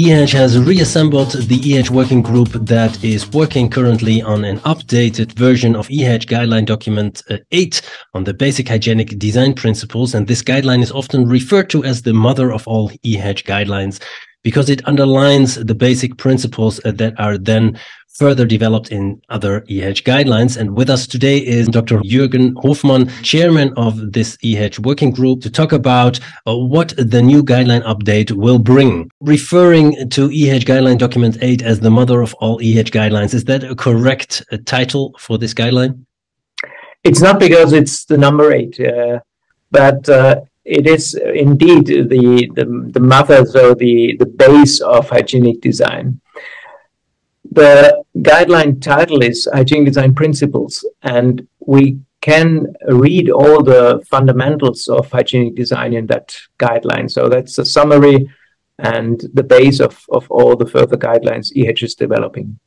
EHEDG has reassembled the EH working group that is working currently on an updated version of EH guideline document uh, 8 on the basic hygienic design principles. And this guideline is often referred to as the mother of all EH guidelines because it underlines the basic principles uh, that are then further developed in other EH guidelines. And with us today is Dr. Jürgen Hofmann, chairman of this EH working group, to talk about uh, what the new guideline update will bring. Referring to EH guideline document 8 as the mother of all EH guidelines, is that a correct uh, title for this guideline? It's not because it's the number 8, uh, but uh, it is indeed the, the, the mother, so the, the base of hygienic design. The guideline title is Hygienic Design Principles, and we can read all the fundamentals of hygienic design in that guideline. So that's a summary and the base of, of all the further guidelines EH is developing.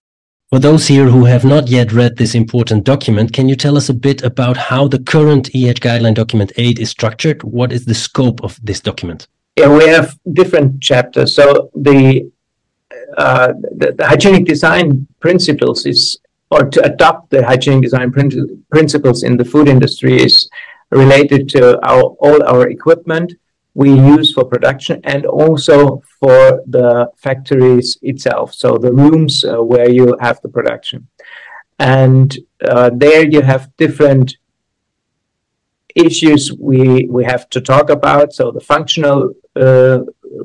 For those here who have not yet read this important document, can you tell us a bit about how the current EH Guideline Document 8 is structured? What is the scope of this document? Yeah, we have different chapters. So the uh, the, the, hygienic design principles is, or to adopt the hygienic design prin- principles in the food industry is related to our, all our equipment we use for production and also for the factories itself. So the rooms uh, where you have the production. And uh, there you have different issues we, we have to talk about. So the functional uh,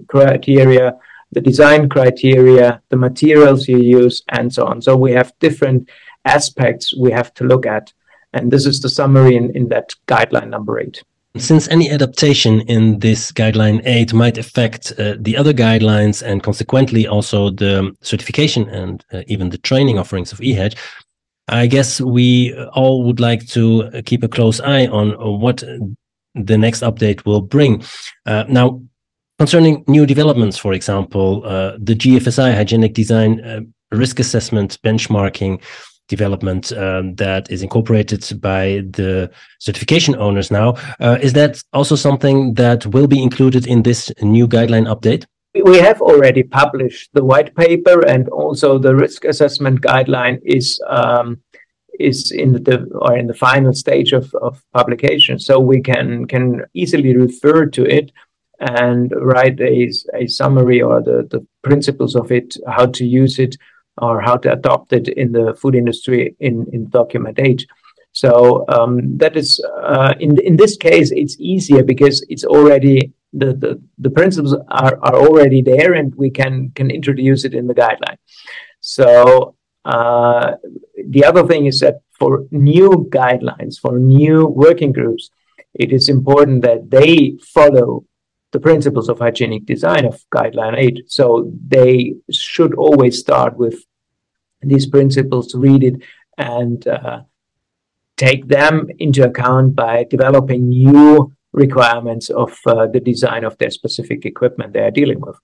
criteria, the design criteria, the materials you use, and so on. So we have different aspects we have to look at. And this is the summary in, in that guideline number eight. Since any adaptation in this guideline 8 might affect uh, the other guidelines and consequently also the certification and uh, even the training offerings of EHEDG, I guess we all would like to keep a close eye on what the next update will bring. Uh, now, Concerning new developments, for example, uh, the GFSI hygienic design uh, risk assessment benchmarking development um, that is incorporated by the certification owners now, uh, is that also something that will be included in this new guideline update? We have already published the white paper, and also the risk assessment guideline is um, is in the or in the final stage of, of publication. So we can can easily refer to it and write a, a summary or the, the principles of it, how to use it or how to adopt it in the food industry in, in document 8. So um, that is uh, in in this case it's easier because it's already the, the, the principles are, are already there and we can can introduce it in the guideline. So uh, the other thing is that for new guidelines for new working groups, it is important that they follow the principles of hygienic design of guideline 8 so they should always start with these principles read it and uh, take them into account by developing new requirements of uh, the design of their specific equipment they are dealing with.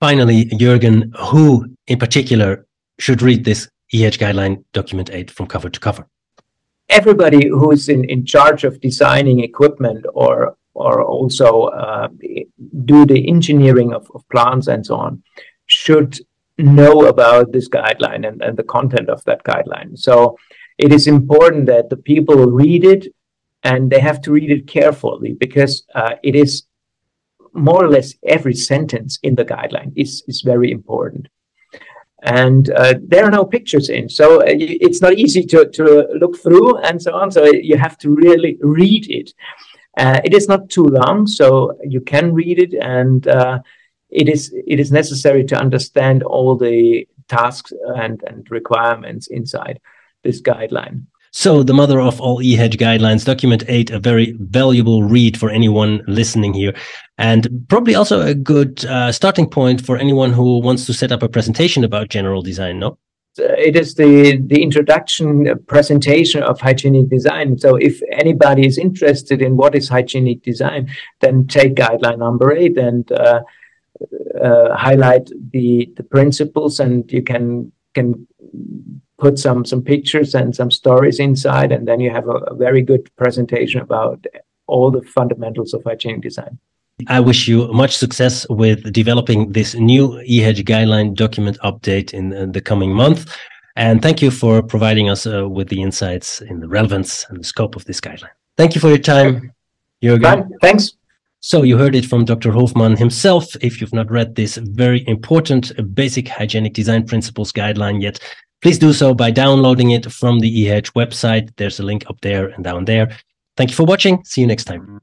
Finally jürgen who in particular should read this EH guideline document 8 from cover to cover? Everybody who's in, in charge of designing equipment or or also uh, do the engineering of, of plants and so on should know about this guideline and, and the content of that guideline. So it is important that the people read it and they have to read it carefully because uh, it is more or less every sentence in the guideline is, is very important. And uh, there are no pictures in, so uh, it's not easy to, to look through and so on. So you have to really read it. Uh, it is not too long, so you can read it, and uh, it is it is necessary to understand all the tasks and, and requirements inside this guideline. So, the mother of all EHEDG guidelines, document eight, a very valuable read for anyone listening here, and probably also a good uh, starting point for anyone who wants to set up a presentation about general design, no? it is the the introduction uh, presentation of hygienic design. So if anybody is interested in what is hygienic design, then take guideline number eight and uh, uh, highlight the the principles, and you can can put some some pictures and some stories inside, and then you have a, a very good presentation about all the fundamentals of hygienic design. I wish you much success with developing this new EHEDG guideline document update in, in the coming month. And thank you for providing us uh, with the insights in the relevance and the scope of this guideline. Thank you for your time, Jürgen. Fine. Thanks. So you heard it from Dr. Hofmann himself. If you've not read this very important basic hygienic design principles guideline yet, please do so by downloading it from the EHEDG website. There's a link up there and down there. Thank you for watching. See you next time.